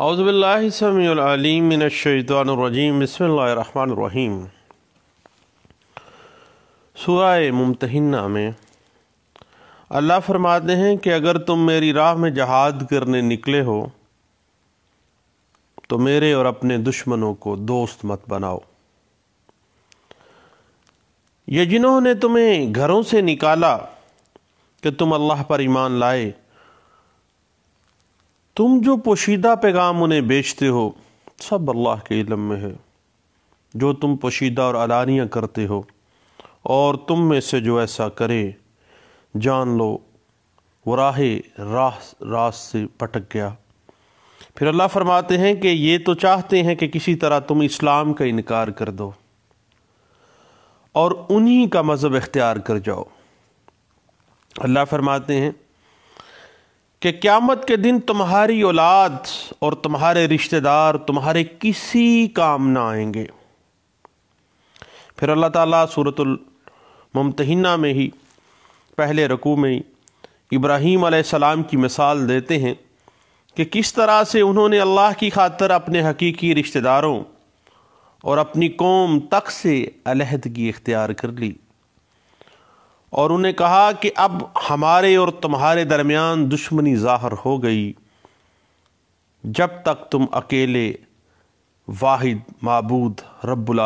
अज़बिल्लिमिनशैतवानरजीम बसमीम सूरह में अल्लाह फरमाते हैं कि अगर तुम मेरी राह में जहाद करने निकले हो तो मेरे और अपने दुश्मनों को दोस्त मत बनाओ। ये जिन्होंने तुम्हें घरों से निकाला कि तुम अल्लाह पर ईमान लाए तुम जो पोशीदा पैगाम उन्हें बेचते हो, सब अल्लाह के इलम में है। जो तुम पोशीदा और अलानिया करते हो, और तुम में से जो ऐसा करे, जान लो, वो राह राह रास से पटक गया। फिर अल्लाह फरमाते हैं कि ये तो चाहते हैं कि किसी तरह तुम इस्लाम का इनकार कर दो, और उन्हीं का मज़हब इख्तियार कर जाओ। अल्लाह फरमाते हैं कि क़्यामत के दिन तुम्हारी औलाद और तुम्हारे रिश्तेदार तुम्हारे किसी काम ना आएँगे। फिर अल्लाह ताला सूरतुल मुमतहिना में ही, पहले रकू में इब्राहीम अलैहिस्सलाम की मिसाल देते हैं कि किस तरह से उन्होंने अल्लाह की खातर अपने हकीकी रिश्तेदारों और अपनी कौम तक से अलहदगी इख्तियार कर ली। और उन्हें कहा कि अब हमारे और तुम्हारे दरमियान दुश्मनी ज़ाहर हो गई। जब तक तुम अकेले वाहिद मबूद रब्बुल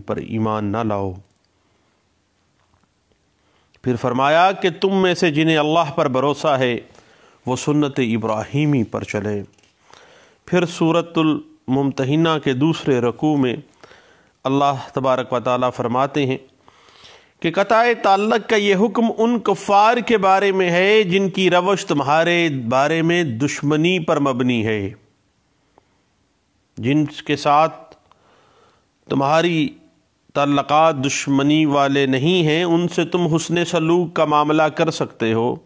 पर ईमान ना लाओ। फिर फरमाया कि तुम में से जिन्हें अल्लाह पर भरोसा है, वो सुन्नत इब्राहिमी पर चले। फिर सूरतुल के दूसरे रकू में अल्लाह तबारक व ताली फरमाते हैं कि कताए ताल्लक का ये हुक्म उन कफ़ार के बारे में है, जिनकी रवश तुम्हारे बारे में दुश्मनी पर मबनी है। जिनके साथ तुम्हारी तल्लक़ात दुश्मनी वाले नहीं हैं, उनसे तुम हुसन सलूक का मामला कर सकते हो।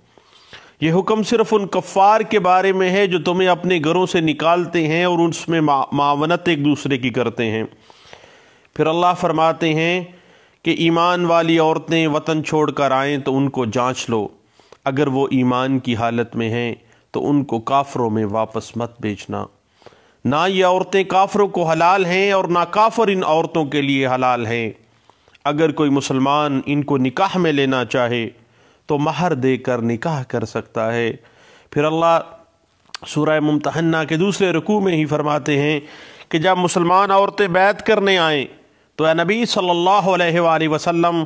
ये हुक्म सिर्फ़ उन कफ़ार के बारे में है, जो तुम्हें अपने घरों से निकालते हैं और उसमें मावनत एक दूसरे की करते हैं। फिर अल्लाह फरमाते हैं कि ईमान वाली औरतें वतन छोड़ कर आएँ तो उनको जाँच लो। अगर वो ईमान की हालत में हैं तो उनको काफरों में वापस मत बेचना ना ये औरतें काफरों को हलाल हैं और ना काफर इन औरतों के लिए हलाल हैं। अगर कोई मुसलमान इनको निकाह में लेना चाहे तो महर देकर निकाह कर सकता है। फिर अल्लाह सूरह मुमतहन्ना के दूसरे रकू में ही फरमाते हैं कि जब मुसलमान औरतें बैत करने आएँ तो नबी सल्लल्लाहु अलैहि वसल्लम,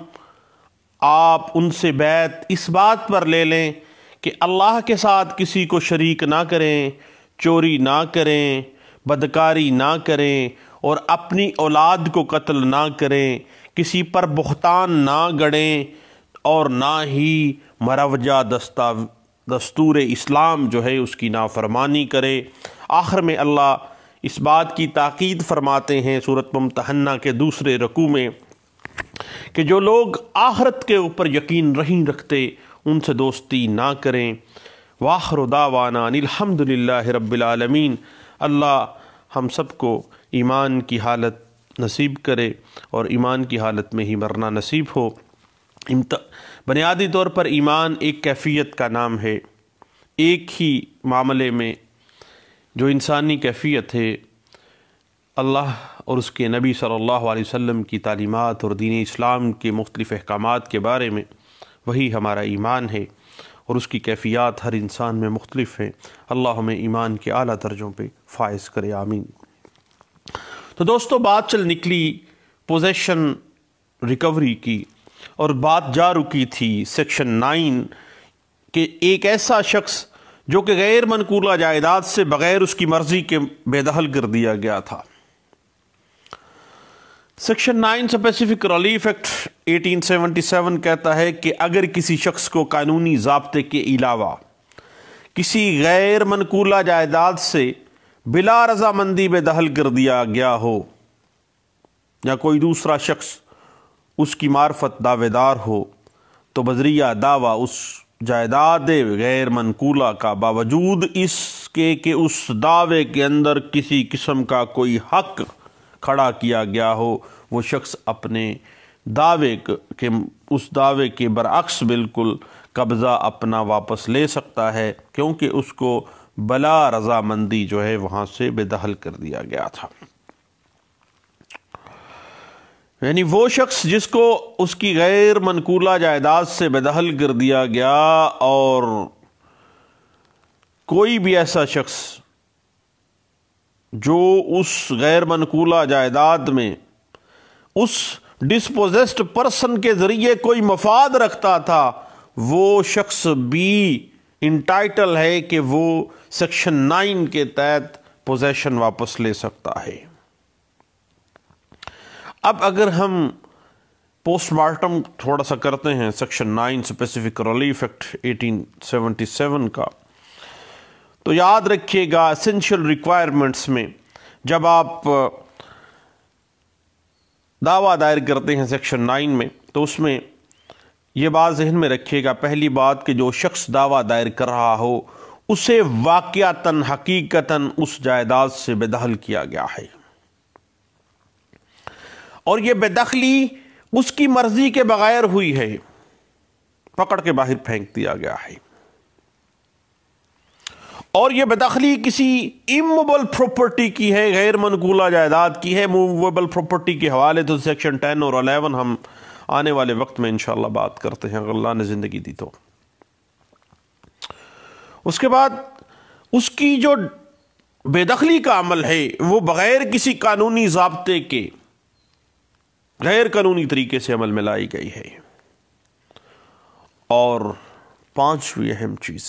आप उनसे बैत इस बात पर ले लें कि अल्लाह के साथ किसी को शरीक ना करें, चोरी ना करें, बदकारी ना करें और अपनी औलाद को कत्ल ना करें, किसी पर बहतान ना गढ़ें और ना ही मरवजा दस्ता दस्तूर इस्लाम जो है उसकी नाफरमानी करे। आखिर में अल्लाह इस बात की ताकीद फरमाते हैं सूरत ममतहन्ना के दूसरे रकू में कि जो लोग आहरत के ऊपर यकीन नहीं रखते, उनसे दोस्ती ना करें। वाखर दावाना अलहमदिल्ला रबालमीन अल्लाह हम सबको ईमान की हालत नसीब करे और ईमान की हालत में ही मरना नसीब हो। बुनियादी तौर पर ईमान एक कैफियत का नाम है। एक ही मामले में जो इंसानी कैफियत है, अल्लाह और उसके नबी सल्लल्लाहु अलैहि वसल्लम की तालीमात और दीन इस्लाम के मुख्तलिफ़ अहकाम के बारे में, वही हमारा ईमान है और उसकी कैफियत हर इंसान में मुख्तलिफ़ है। अल्लाह हमें ईमान के अली दर्जों पर फ़ायज़ करे, आमीन। तो दोस्तों, बात चल निकली पोजेशन रिकवरी की और बात जा रुकी थी सेक्शन नाइन के एक ऐसा शख्स जो कि गैर मनकूला जायदाद से बगैर उसकी मर्ज़ी के बेदहल कर दिया गया था। Section nine specific relief act 1877 कहता है कि अगर किसी शख्स को कानूनी जबते के अलावा किसी गैर मनकूला जायदाद से बिला रजामंदी बेदहल कर दिया गया हो या कोई दूसरा शख्स उसकी मार्फत दावेदार हो तो बजरिया दावा उस जायदाद गैर मनकूला का बावजूद इसके कि उस दावे के अंदर किसी किस्म का कोई हक खड़ा किया गया हो, वो शख्स अपने दावे के उस दावे के बरअक्स बिल्कुल कब्ज़ा अपना वापस ले सकता है, क्योंकि उसको बला रजामंदी जो है वहाँ से बेदखल कर दिया गया था। यानी वो शख्स जिसको उसकी गैर मनकूला जायदाद से बेदहल कर दिया गया और कोई भी ऐसा शख्स जो उस गैर मनकूला जायदाद में उस डिस्पोजेस्ड पर्सन के ज़रिए कोई मफाद रखता था, वो शख्स भी इंटाइटल है कि वो सेक्शन नाइन के तहत पोजेशन वापस ले सकता है। अब अगर हम पोस्टमार्टम थोड़ा सा करते हैं section nine specific relief act 1877 का। तो याद रखिएगा असेंशियल रिक्वायरमेंट्स में जब आप दावा दायर करते हैं सेक्शन नाइन में तो उसमें यह बात जहन में रखिएगा, पहली बात कि जो शख्स दावा दायर कर रहा हो, उसे वाक़ता हकीकता उस जायदाद से बेदखल किया गया है। और यह बेदखली उसकी मर्ज़ी के बगैर हुई है। पकड़ के बाहर फेंक दिया गया है। और यह बेदखली किसी इमूवेबल प्रॉपर्टी की है गैर मनकूला जायदाद की है। मूवेबल प्रॉपर्टी के हवाले तो सेक्शन टेन और अलेवन हम आने वाले वक्त में इंशाल्लाह बात करते हैं। अगर अल्लाह ने ज़िंदगी दी तो। उसके बाद उसकी जो बेदखली का अमल है, वो बगैर किसी कानूनी जबते के गैर कानूनी तरीके से अमल में लाई गई है। और पांचवी अहम चीज़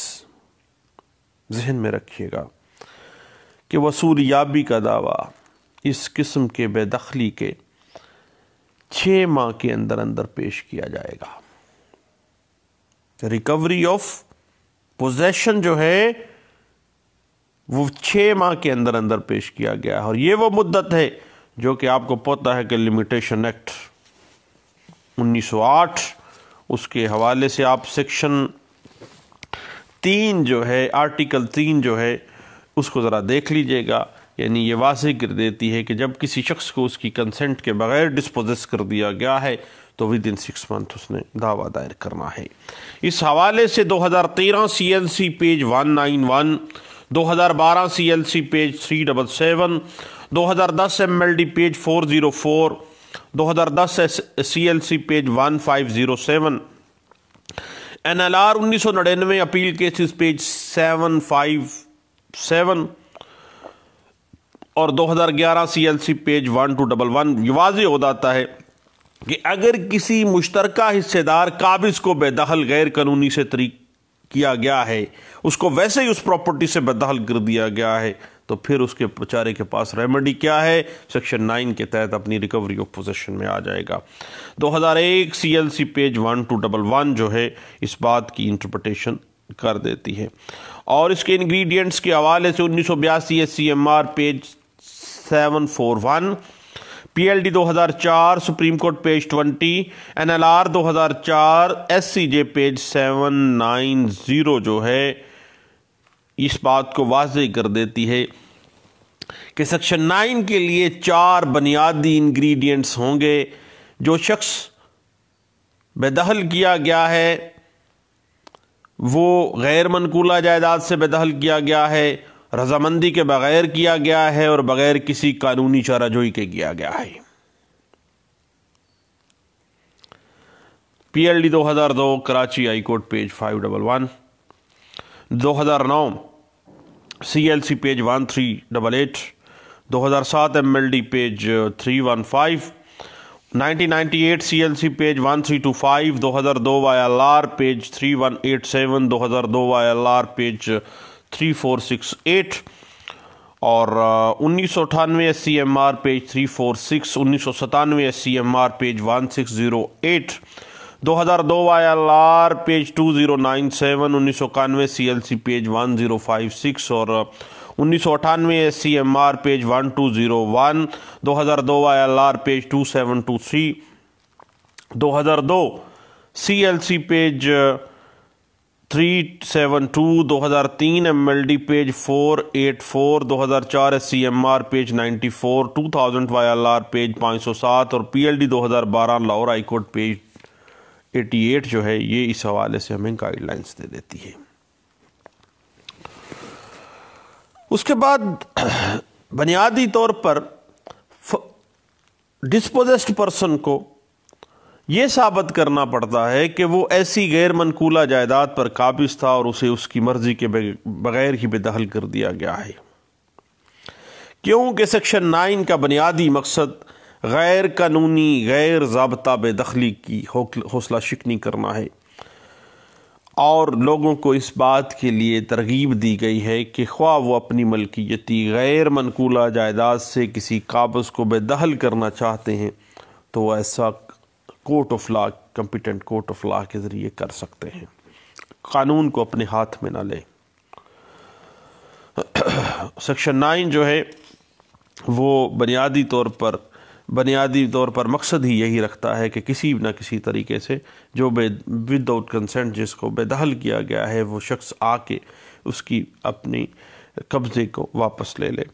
जहन में रखिएगा कि वसूल याबी का दावा इस किस्म के बेदखली के छः माह के अंदर अंदर पेश किया जाएगा। रिकवरी ऑफ़ पोजेशन जो है, वो छः माह के अंदर अंदर पेश किया गया है। और ये वो मुद्दत है जो कि आपको पता है कि लिमिटेशन एक्ट 1908 उसके हवाले से आप सेक्शन तीन जो है आर्टिकल तीन जो है, उसको ज़रा देख लीजिएगा। यानी ये वाजे कर देती है कि जब किसी शख्स को उसकी कंसेंट के बगैर डिस्पोजेस कर दिया गया है तो विद इन सिक्स मंथ उसने दावा दायर करना है। इस हवाले से 2013 सीएलसी पेज 191 2012 सीएलसी पेज 377 2010 से MLD page 404 2010 CLC page 1507 NLR 1999 appeal cases page 757 और 2011 CLC page one two double one. Was हो जाता है कि अगर किसी मुश्तरका हिस्सेदार काबिज को बेदखल गैर कानूनी से तरीक किया गया है, उसको वैसे ही उस प्रॉपर्टी से बेदखल कर दिया गया है तो फिर उसके बेचारे के पास रेमेडी क्या है? सेक्शन नाइन के तहत अपनी रिकवरी ऑफ़ पोजेशन में आ जाएगा। 2001 CLC page one two double one जो है, इस बात की इंटरप्रटेशन कर देती है। और इसके इंग्रेडिएंट्स के हवाले से उन्नीस सौ बयासी S C M R page seven four one P L D दो हज़ार चार supreme court page twenty N L R दो हज़ार चार एस सी जे पेज 790 जो है इस बात को वाजे कर देती है कि सेक्शन नाइन के लिए चार बुनियादी इंग्रेडिएंट्स होंगे, जो शख्स बेदहल किया गया है, वो गैर मनकूला जायदाद से बेदहल किया गया है, रजामंदी के बगैर किया गया है और बगैर किसी कानूनी चाराजोई के किया गया है। PLD 2002 Karachi high court page five double one. दो हज़ार नौ C L C page one three double eight दो हज़ार सात M L D page three one five nineteen ninety eight C L C page one three two five दो हज़ार दो Y L R page three one eight seven दो हज़ार दो Y L R page 3468 और उन्नीस सौ अठानवे S C M R page 346 उन्नीस सौ सतानवे S C M R page 1608 2002 YLR page 2097 उन्नीस सौ इक्यानवे सी एल सी पेज 1056 और उन्नीस सौ अठानवे S C M R page one two zero one दो हज़ार दो I L R page two seven two three दो हज़ार दो C L C page three seven two दो हज़ार तीन M L D page four eight four दो हज़ार चार S C M R page ninety four two thousand Y L R page पाँच सौ सात और पी एल डी दो हज़ार बारह Lahore high court page eighty eight जो है, ये इस हवाले से हमें गाइडलाइंस दे देती है। उसके बाद बुनियादी तौर पर डिस्पोजेस्ड पर्सन को यह साबित करना पड़ता है कि वो ऐसी गैर मनकूला जायदाद पर काबिज था और उसे उसकी मर्ज़ी के बगैर ही बेदखल कर दिया गया है। क्योंकि सेक्शन नाइन का बुनियादी मकसद गैर कानूनी गैर जबता बेदखली की हौसला शिकनी करना है। और लोगों को इस बात के लिए तरगीब दी गई है कि ख्वाह वो अपनी मलकियती गैर मनकूला जायदाद से किसी काबज़ को बेदहल करना चाहते हैं तो ऐसा court of law, competent court of law के ज़रिए कर सकते हैं। कानून को अपने हाथ में ना लें। सेक्शन नाइन जो है, वो बुनियादी तौर पर बुनियादी तौर पर मकसद ही यही रखता है कि किसी न किसी तरीके से जो बे विदाउट कंसेंट जिसको बेदहल किया गया है, वो शख्स आके उसकी अपनी कब्ज़े को वापस ले ले।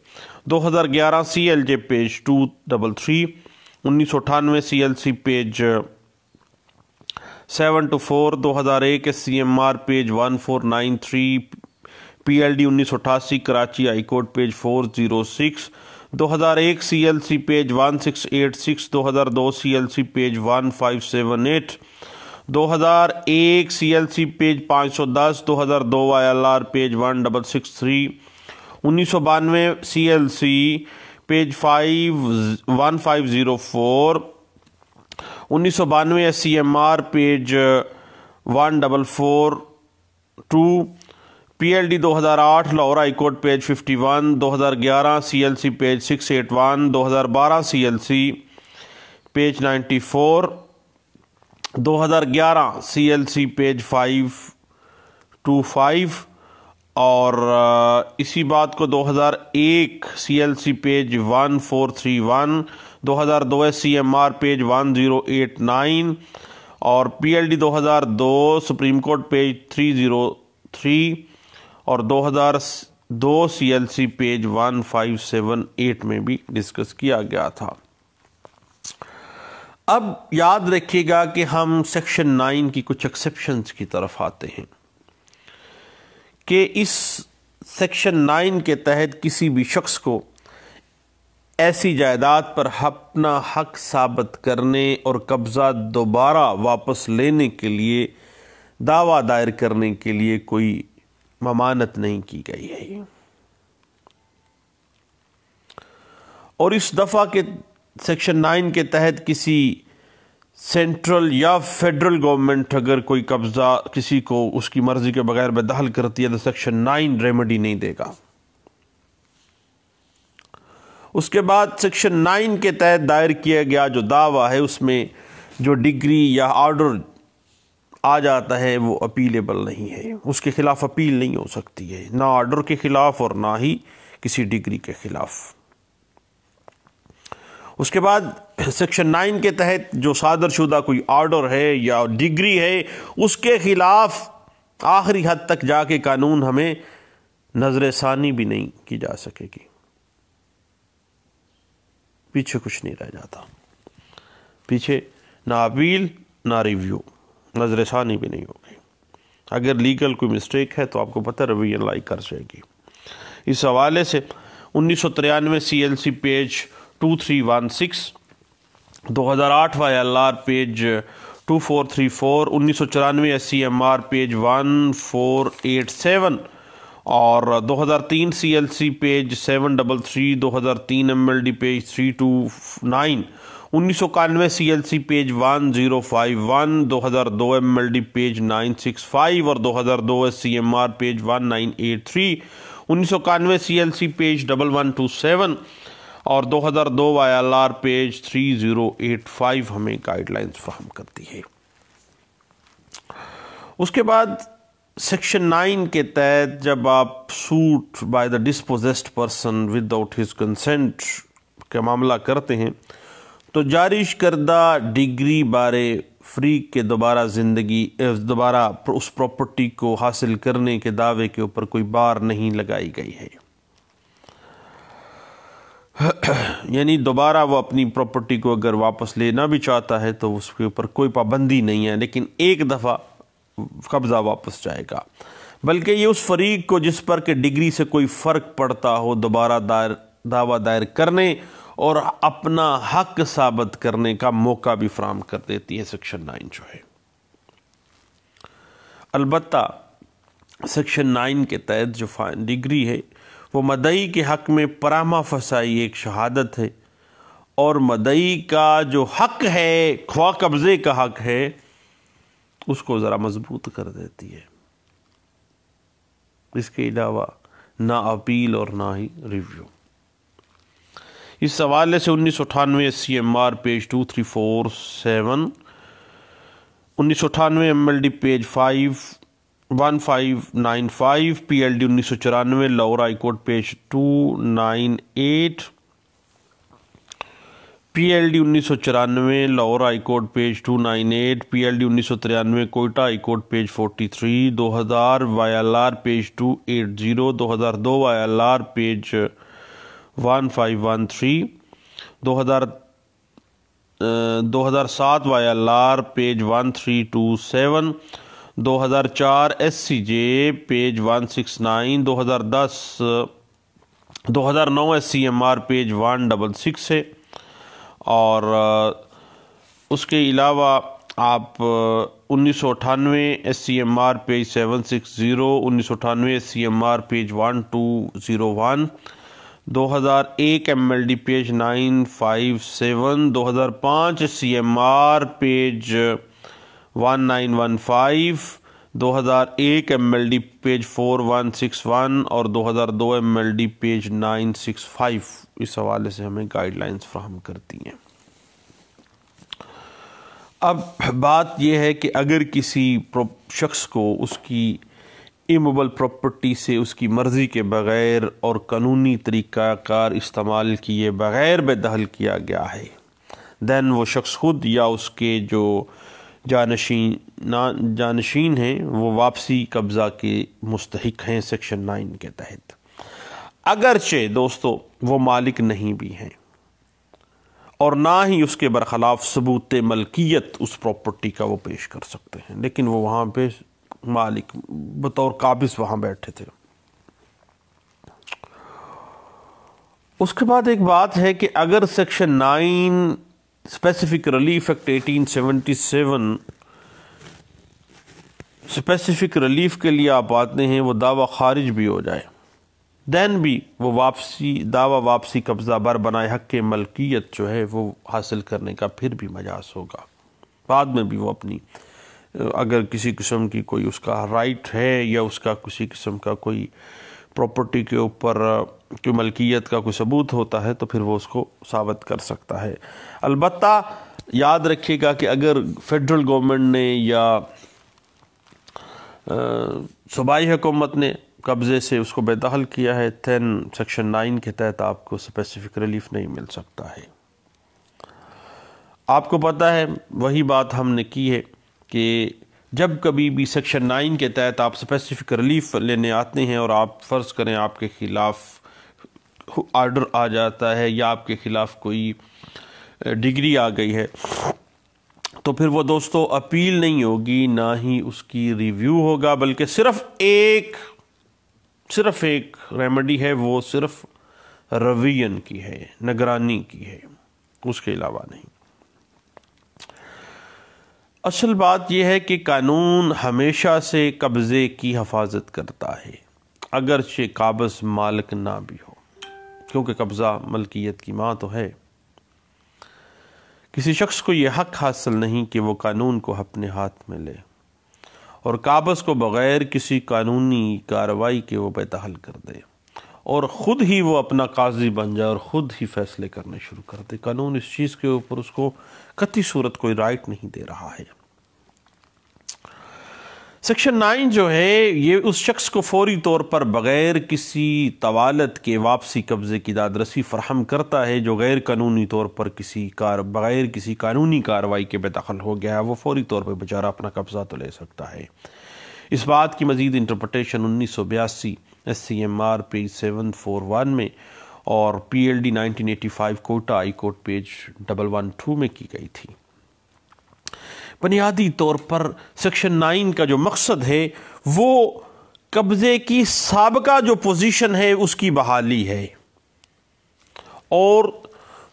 2011 C L J page two double three उन्नीस सौ अठानवे C L C page seven two four दो हज़ार एक C M R page one four nine three P L D उन्नीस सौ अठासी Karachi high court page four zero six 2001 CLC page 1686 2002 CLC page 1578 2001 CLC page 510 2002 ILR page 1663 उन्नीस सौ बानवे C L C page five one five zero four उन्नीस सौ बानवे S C M R page one double four two PLD 2008 Lahore high court page 51 2011 CLC page 681 2012 CLC page 94 2011 CLC page 525 और इसी बात को 2001 सीएलसी पेज 1431 2002 सीएमआर पेज 1089 और PLD 2002 supreme court page 303 और 2002 CLC page 1578 में भी डिस्कस किया गया था। अब याद रखिएगा कि हम सेक्शन नाइन की कुछ एक्सेप्शंस की तरफ़ आते हैं कि इस सेक्शन नाइन के तहत किसी भी शख्स को ऐसी जायदाद पर अपना हक साबित करने और कब्ज़ा दोबारा वापस लेने के लिए, दावा दायर करने के लिए कोई ममानत नहीं की गई है और इस दफ़ा के सेक्शन नाइन के तहत किसी सेंट्रल या फेडरल गवर्नमेंट अगर कोई कब्ज़ा किसी को उसकी मर्ज़ी के बगैर बेदखल करती है तो सेक्शन नाइन रेमेडी नहीं देगा। उसके बाद सेक्शन नाइन के तहत दायर किया गया जो दावा है, उसमें जो डिग्री या ऑर्डर आ जाता है, वो अपीलेबल नहीं है। उसके खिलाफ अपील नहीं हो सकती है। ना ऑर्डर के खिलाफ और ना ही किसी डिग्री के खिलाफ। उसके बाद सेक्शन नाइन के तहत जो सादर शुदा कोई ऑर्डर है या डिग्री है, उसके खिलाफ आखिरी हद तक जाके कानून हमें नज़र सानी भी नहीं की जा सकेगी। पीछे कुछ नहीं रह जाता। पीछे ना अपील, ना रिव्यू। नज़र षानी भी नहीं होगी। अगर लीगल कोई मिस्टेक है तो आपको पता रवैया लाई कर जाएगी। इस हवाले से उन्नीस सौ तिरानवे C L C page two three one six दो हज़ार आठ Y L R page two four three four उन्नीस सौ चौरानवे S C M R page one four eight seven और 2003 C L C page seven double three दो हज़ार तीन M L D page three two nine उन्नीस सौ इक्यानवे C L C page one zero five one दो हज़ार दो M L D page nine six five और दो हज़ार दो C M R page one nine eight three उन्नीस सौ इक्यानवे C L C page double one two seven और दो हज़ार R page three zero eight five हमें गाइडलाइंस फ्राहम करती है। उसके बाद सेक्शन नाइन के तहत जब आप suit by the dispossessed person without his consent का मामला करते हैं तो जारिश करदा डिग्री बारे फ्री के दोबारा ज़िंदगी दोबारा उस प्रॉपर्टी को हासिल करने के दावे के ऊपर कोई बार नहीं लगाई गई है। यानी दोबारा वो अपनी प्रॉपर्टी को अगर वापस लेना भी चाहता है तो उसके ऊपर कोई पाबंदी नहीं है, लेकिन एक दफ़ा कब्ज़ा वापस जाएगा। बल्कि ये उस फरीक को जिस पर के डिग्री से कोई फ़र्क पड़ता हो, दोबारा दायर, दावा दायर करने और अपना हक साबित करने का मौका भी फ्राहम कर देती है सेक्शन नाइन जो है। अलबत् सेक्शन नाइन के तहत जो डिग्री है, वो मदई के हक में परामा फसाई एक शहादत है और मदई का जो हक है, ख्वा कब्ज़े का हक है, उसको ज़रा मज़बूत कर देती है। इसके अलावा ना अपील और ना ही रिव्यू। इस हवाले से उन्नीस सौ अठानवे S C M R page two three four seven उन्नीस सौ अठानवे M L D page five one five nine five P L D उन्नीस सौ चौरानवे, Lahore high court page two nine eight P L D उन्नीस सौ चौरानवे, Lahore high court page two nine eight P L D उन्नीस सौ तिरानवे, Quetta high court page forty three दो हज़ार Y L R page two eight zero two हज़ार दो Y L R page one five one three, दो हज़ार दो हज़ार सात Y L R page one three two seven 2004 S C J page 169 2010 2009 S C M R page one double six है। और उसके अलावा आप उन्नीस सौ अठानवे S C M R page seven six zero, उन्नीस सौ अठानवे S C M R page one two zero one दो हज़ार एक M L D page nine five seven, दो हज़ार पाँच C M R page one nine one five, दो हज़ार एक M L D page four one six one और दो हज़ार दो M L D page nine six five. इस हवाले से हमें गाइडलाइंस फ्राहम करती हैं। अब बात यह है कि अगर किसी शख्स को उसकी इमोबल प्रॉपर्टी से उसकी मर्ज़ी के बग़ैर और कानूनी तरीक़ाकार इस्तेमाल किए बग़ैर बेदखल किया गया है। दैन वो शख्स खुद या उसके जो जानशीन, ना, जानशीन हैं, वो वापसी कब्ज़ा के मुस्तक हैं सेक्शन नाइन के तहत। अगरचे दोस्तों, वो मालिक नहीं भी हैं। और ना ही उसके बरखलाफ सबूत मलकियत उस प्रॉपर्टी का वो पेश कर सकते हैं। लेकिन वो वहाँ पे मालिक बतौर काबिज वहाँ बैठे थे। उसके बाद एक बात है कि अगर section nine specific relief act 1877 specific relief के लिए आप आते हैं, वो दावा खारिज भी हो जाए। दैन भी वो वापसी, दावा वापसी कब्ज़ा बर बनाए, हक के मलकियत जो है वो हासिल करने का फिर भी मजाज होगा। बाद में भी वो अपनी अगर किसी किस्म की कोई उसका राइट है या उसका किसी किस्म का कोई प्रॉपर्टी के ऊपर, कोई मलकियत का कोई सबूत होता है तो फिर वो उसको साबित कर सकता है। अलबत् याद रखिएगा कि अगर फेडरल गवर्नमेंट ने या सूबाई हुकूमत ने कब्ज़े से उसको बेदखल किया है दैन सेक्शन नाइन के तहत आपको स्पेसिफिक रिलीफ नहीं मिल सकता है। आपको पता है, वही बात हमने की है कि जब कभी भी सेक्शन नाइन के तहत आप स्पेसिफिक रिलीफ लेने आते हैं और आप फ़र्ज़ करें आपके ख़िलाफ़ आर्डर आ जाता है या आपके ख़िलाफ़ कोई डिग्री आ गई है तो फिर वो दोस्तों अपील नहीं होगी, ना ही उसकी रिव्यू होगा, बल्कि सिर्फ़ एक सिर्फ़ एक रेमेडी है, वो सिर्फ़ रवियन की है, निगरानी की है, उसके अलावा नहीं। असल बात यह है कि कानून हमेशा से कब्ज़े की हफाजत करता है, अगरचे काबज़ मालिक ना भी हो। क्योंकि कब्ज़ा मलकियत की माँ तो है। किसी शख्स को यह हक हासिल नहीं कि वो कानून को अपने हाथ में ले, और काबज़ को बग़ैर किसी कानूनी कार्रवाई के वो बेदखल कर दे। और ख़ुद ही वो अपना काजी बन जाए और ख़ुद ही फैसले करने शुरू कर दे। कानून इस चीज़ के ऊपर उसको कति सूरत कोई राइट नहीं दे रहा है। सेक्शन नाइन जो है, ये उस शख्स को फौरी तौर पर बग़ैर किसी तवालत के वापसी कब्ज़े की दादरसी फ़राहम करता है, जो गैर कानूनी तौर पर किसी कार, बग़ैर किसी कानूनी कार्रवाई के बेदखल हो गया है, वो फौरी तौर पर बेचारा अपना कब्ज़ा तो ले सकता है। इस बात की मज़ीद इंटरप्रटेशन उन्नीस सौ बयासी C M R page seven four one में और P L D nineteen eighty five Quetta high court page double one two में की गई थी। बुनियादी तौर पर सेक्शन नाइन का जो मकसद है, वो कब्ज़े की सबका जो पोजीशन है, उसकी बहाली है। और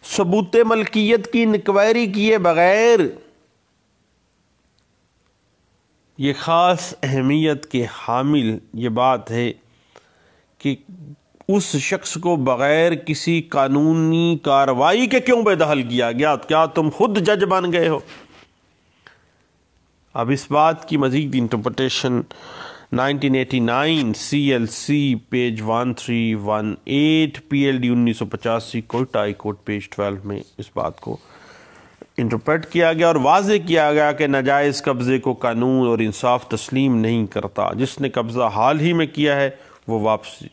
सबूत मलकियत की इंक्वायरी किए बगैर, ये ख़ास अहमियत के हामिल ये बात है कि उस शख्स को बग़ैर किसी कानूनी कार्रवाई के क्यों बेदहल किया गया? क्या तुम खुद जज बन गए हो? अब इस बात की मज़ीद इंटरप्रटेशन 1989 सीएलसी पेज 1318 पीएलडी उन्नीस सौ पचासी कोयटा हाई कोर्ट पेज 12 में इस बात को इंटरप्रेट किया गया और वाजे किया गया कि नाजायज़ कब्ज़े को कानून और इंसाफ तस्लीम नहीं करता। जिसने कब्ज़ा हाल ही में किया है वो वापसी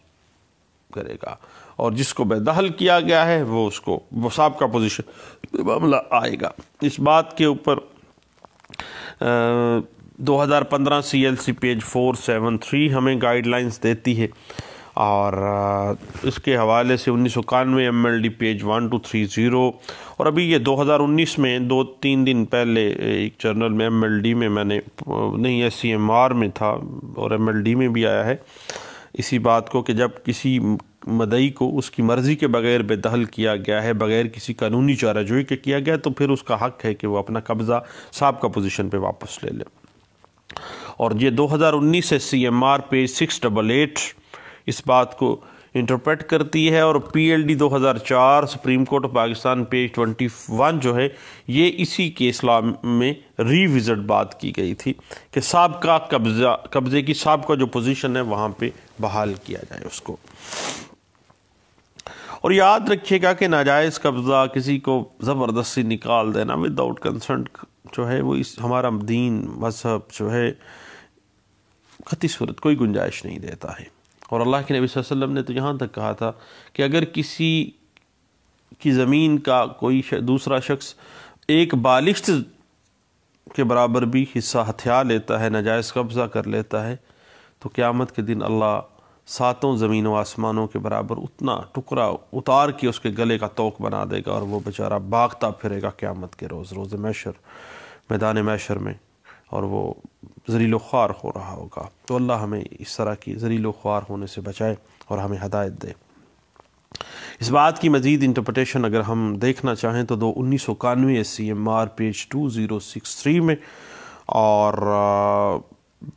करेगा। और जिसको बेदहल किया गया है, वो उसको, वो का पोजीशन मामला आएगा। इस बात के ऊपर दो हज़ार पंद्रह C L C page four seven three हमें गाइडलाइंस देती है। और इसके हवाले से उन्नीस सौ इक्यानवे M L D page one two three zero और अभी ये 2019 में दो तीन दिन पहले एक जर्नल में एम एल डी में मैंने नहीं एस सी एम आर में था, और एम एल डी में भी आया है। इसी बात को कि जब किसी मदई को उसकी मर्ज़ी के बगैर बेदहल किया गया है, बगैर किसी कानूनी चाराजोई के किया गया तो फिर उसका हक है कि वह अपना कब्ज़ा सबका पोजिशन पर वापस ले ले। और ये 2019 से C M R page six double eight इस बात को इंटरप्रेट करती है और PLD 2004 supreme court Pakistan page 21 जो है, ये इसी केस लॉ में रीविज़िट बात की गई थी कि सबका कब्ज़ा, कब्ज़े की सबका जो पोजीशन है, वहाँ पे बहाल किया जाए उसको। और याद रखिएगा कि नाजायज़ कब्ज़ा किसी को ज़बरदस्ती निकाल देना विदाउट कंसर्ट जो है, वो इस, हमारा दीन, मज़हब जो है खती सूरत कोई गुंजाइश नहीं देता है। और अल्लाह के नबी वसल्लम ने तो यहाँ तक कहा था कि अगर किसी की ज़मीन का कोई दूसरा शख्स एक बालिश्त के बराबर भी हिस्सा हथियार लेता है, नाजायज़ कब्ज़ा कर लेता है तो क़्यामत के दिन अल्लाह सातों ज़मीनों आसमानों के बराबर उतना टुकड़ा उतार के उसके गले का तोक बना देगा और वो बेचारा भागता फिरेगा क़्यामत के रोज़ रोज़ मैशर मैदान मैशर में। और वो जरील ख्वार हो रहा होगा। तो अल्लाह हमें इस तरह की जरील ख्वार होने से बचाए और हमें हदायत दे। इस बात की मज़ीद इंटरप्रटेशन अगर हम देखना चाहें तो दो उन्नीस सौ इक्यानवे S C M R page two zero six three में और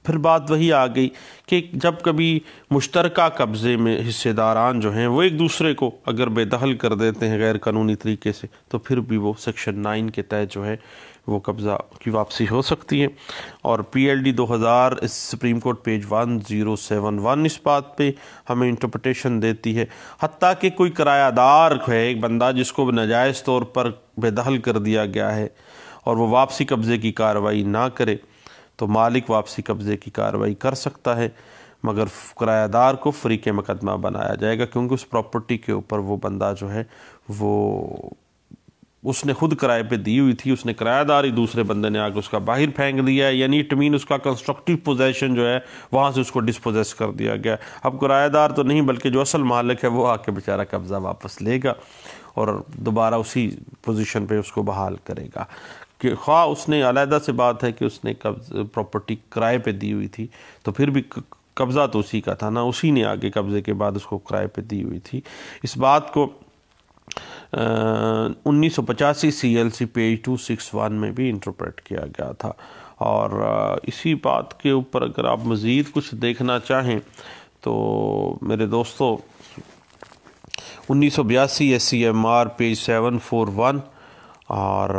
फिर बात वही आ गई कि जब कभी मुश्तरका कब्ज़े में हिस्सेदारान जो हैं, वो एक दूसरे को अगर बेदखल कर देते हैं गैर कानूनी तरीके से तो फिर भी वो सेक्शन नाइन के तहत जो है वो कब्ज़ा की वापसी हो सकती है। और पी एल डी दो हज़ार इस supreme court page one zero seven one इस बात पे हमें इंटरप्रटेशन देती है। हती कि कोई किरायादार है, एक बंदा जिसको नाजायज़ तौर पर बेदहल कर दिया गया है और वो वापसी कब्ज़े की कार्रवाई ना करे तो मालिक वापसी कब्ज़े की कार्रवाई कर सकता है, मगर किरायादार को फ्री के मुकदमा बनाया जाएगा, क्योंकि उस प्रॉपर्टी के ऊपर वो बंदा जो है, वो उसने खुद किराए पे दी हुई थी, उसने किरायादार ही दूसरे बंदे ने आकर उसका बाहर फेंक दिया है। यानी इट मीन उसका कंस्ट्रक्टिव पोजेशन जो है, वहाँ से उसको डिस्पोजेस कर दिया गया अब किरायादार तो नहीं, बल्कि जो असल मालिक है, वो आके बेचारा कब्ज़ा वापस लेगा और दोबारा उसी पोजीशन पे उसको बहाल करेगा। कि ख्वा उसने अलहदा से बात है कि उसने कब्ज प्रॉपर्टी किराए पे दी हुई थी तो फिर भी कब्ज़ा तो उसी का था ना, उसी ने आगे कब्ज़े के बाद उसको किराए पे दी हुई थी। इस बात को उन्नीस सौ पचासी C L C page two six one में भी इंटरप्रेट किया गया था। और इसी बात के ऊपर अगर आप मज़ीद कुछ देखना चाहें तो मेरे दोस्तों, उन्नीस सौ बयासी S C M R page seven four one और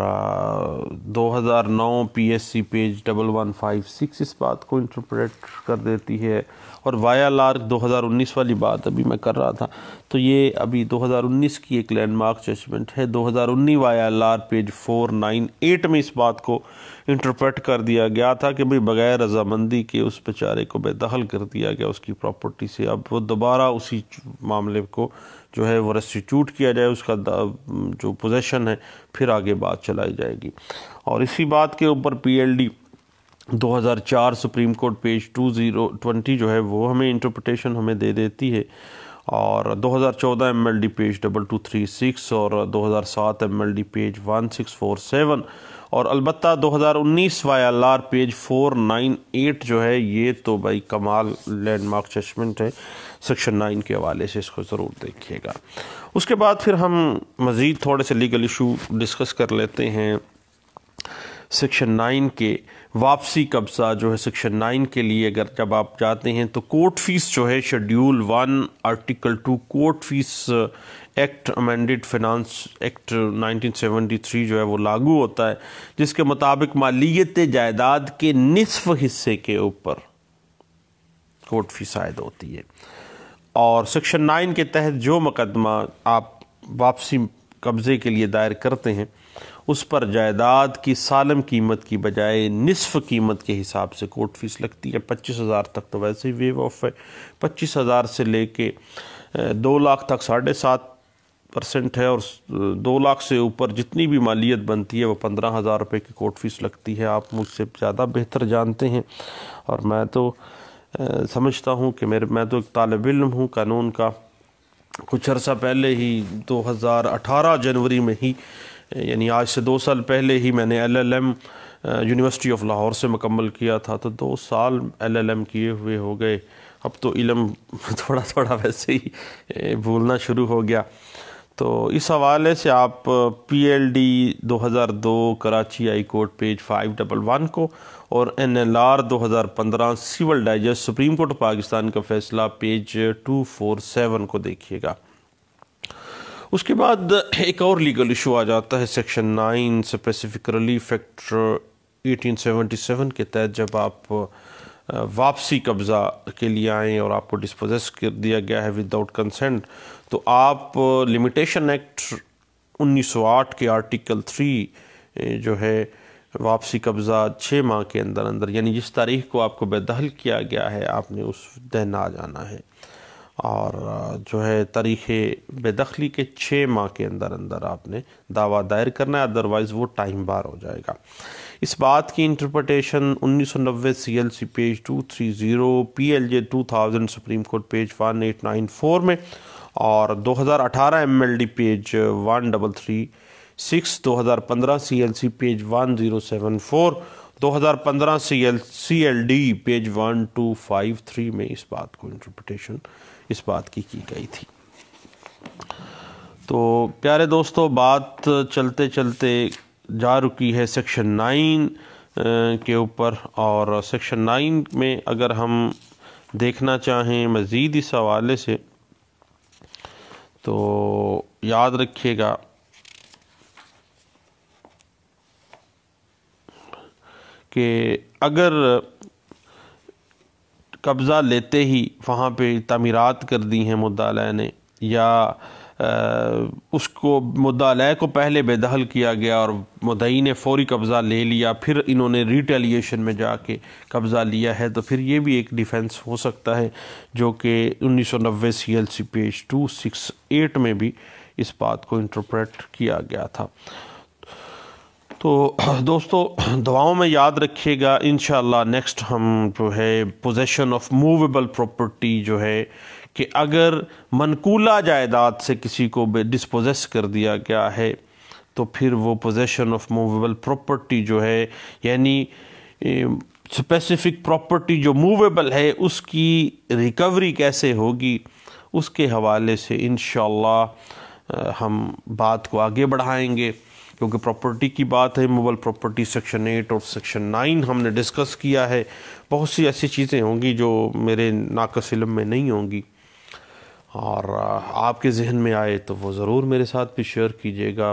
दो हज़ार नौ P S C page double one five six इस बात को इंटरप्रेट कर देती है और वाया लार्क 2019 वाली बात अभी मैं कर रहा था। तो ये अभी 2019 की एक लैंडमार्क जजमेंट है। 2019 वाया लार पेज 498 में इस बात को इंटरप्रेट कर दिया गया था कि भाई बगैर रजामंदी के उस बेचारे को बेदखल कर दिया गया, उसकी प्रॉपर्टी से। अब वो दोबारा उसी मामले को जो है, वो रेस्टिट्यूट किया जाए, उसका जो पोजेशन है, फिर आगे बात चलाई जाएगी। और इसी बात के ऊपर PLD 2004 supreme court page two zero twenty जो है, वो हमें इंटरप्रटेशन हमें दे देती है। और 2014 M L D page double two three six और 2007 M L D page one six four seven और अलबत् 2019 वाई एल आर पेज 498 जो है, ये तो भाई कमाल लैंडमार्क जजमेंट है। सेक्शन नाइन के हवाले से इसको ज़रूर देखिएगा। उसके बाद फिर हम मज़ीद थोड़े से लीगल इशू डिस्कस कर लेते हैं। सेक्शन नाइन के वापसी कब्ज़ा जो है सेक्शन नाइन के लिए अगर जब आप जाते हैं तो कोर्ट फ़ीस जो है schedule one article two court fees act amended finance act 1973 जो है वो लागू होता है, जिसके मुताबिक मालियत जायदाद के निसफ हिस्से के ऊपर कोर्ट फ़ीस आयद होती है। और सेक्शन नाइन के तहत जो मुकदमा आप वापसी कब्ज़े के लिए दायर करते हैं, उस पर जायदाद की सालम कीमत की बजाय निसफ कीमत के हिसाब से कोर्ट फ़ीस लगती है। पच्चीस हज़ार तक तो वैसे ही वेव ऑफ़ है। पच्चीस हज़ार से लेके दो लाख तक, साढ़े सात परसेंट है और दो लाख से ऊपर जितनी भी मालियत बनती है वो पंद्रह हज़ार रुपये की कोर्ट फ़ीस लगती है। आप मुझसे ज़्यादा बेहतर जानते हैं और मैं तो समझता हूँ कि मेरे, मैं तो एक तालब इल्म हूँ, कानून का। कुछ अर्सा पहले ही 2018 जनवरी में ही, यानी आज से दो साल पहले ही मैंने एलएलएम यूनिवर्सिटी ऑफ़ लाहौर से मुकम्मल किया था तो दो साल एलएलएम किए हुए हो गए। अब तो इलम थोड़ा थोड़ा वैसे ही भूलना शुरू हो गया। तो इस हवाले से आप पी एल डी दो हज़ार दो Karachi high court page five double one को और एन एल आर दो हज़ार पंद्रह civil digest supreme court Pakistan का फैसला पेज टू फोर सेवन को देखिएगा। उसके बाद एक और लीगल इशू आ जाता है, section nine specific relief act 1877 के तहत जब आप वापसी कब्ज़ा के लिए आएँ और आपको डिस्पोजेस कर दिया गया है विदाउट कंसेंट तो आप लिमिटेशन एक्ट 1908 के आर्टिकल थ्री जो है, वापसी कब्ज़ा छः माह के अंदर अंदर, यानी जिस तारीख को आपको बेदहल किया गया है, आपने उस दिन आ जाना है। और जो है, तारीख़ बेदखली के छः माह के अंदर अंदर आपने दावा दायर करना है अदरवाइज़ वो टाइम बार हो जाएगा। इस बात की इंटरप्रटेशन उन्नीस सौ नब्बे C L C page two three zero P L J two thousand supreme court page one eight nine four में और दो हज़ार अठारह M L D page one double three six दो हज़ार पंद्रह C L C page one zero seven four दो हज़ार पंद्रह C L C L D page one two five three में इस बात को इंटरप्रटेशन इस बात की की गई थी। तो प्यारे दोस्तों, बात चलते चलते जा रुकी है सेक्शन नाइन के ऊपर। और सेक्शन नाइन में अगर हम देखना चाहें मज़ीद इस हवाले से तो याद रखिएगा, कि अगर कब्ज़ा लेते ही वहाँ पे तमीरत कर दी हैं मुद्दा ने, या उसको मुद्दा को पहले बेदहल किया गया और मुदई ने फौरी कब्ज़ा ले लिया, फिर इन्होंने रिटेलिएशन में जाके कब्ज़ा लिया है तो फिर ये भी एक डिफेंस हो सकता है, जो कि उन्नीस सौ नब्बे C L C page two six eight में भी इस बात को इंटरप्रेट किया गया था। तो दोस्तों दवाओं में याद रखिएगा इन नेक्स्ट हम जो है पोजेशन ऑफ़ मूवेबल प्रॉपर्टी जो है, कि अगर मनकूला जायदाद से किसी को डिस्पोजेस कर दिया गया है तो फिर वो पोजेशन ऑफ़ मूवेबल प्रॉपर्टी जो है, यानी स्पेसिफिक प्रॉपर्टी जो मूवेबल है, उसकी रिकवरी कैसे होगी, उसके हवाले से इन हम बात को आगे बढ़ाएँगे। क्योंकि प्रॉपर्टी की बात है मोबाइल प्रॉपर्टी सेक्शन एट और सेक्शन नाइन हमने डिस्कस किया है। बहुत सी ऐसी चीज़ें होंगी जो मेरे नाकस इलम में नहीं होंगी। और आपके जहन में आए तो वो ज़रूर मेरे साथ भी शेयर कीजिएगा।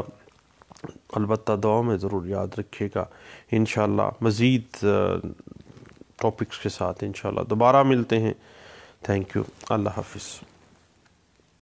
अलबत् दुआ में ज़रूर याद रखिएगा। इन मज़ीद टॉपिक्स के साथ इन दोबारा मिलते हैं। थैंक यू अल्लाह हाफिज़।